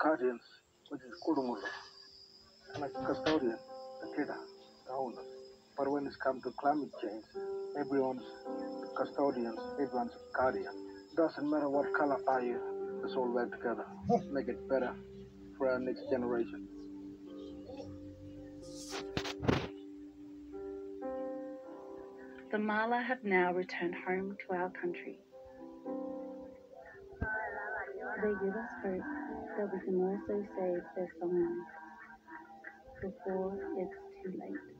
guardians, which is Kurumula, and a custodian, the Kida, uh, the owners. But when it's come to climate change, everyone's custodians, everyone's guardian. Doesn't matter what color are you, let's all work together, make it better for our next generation. The Mala have now returned home to our country. They give us hope that we can also save their songs before it's too late.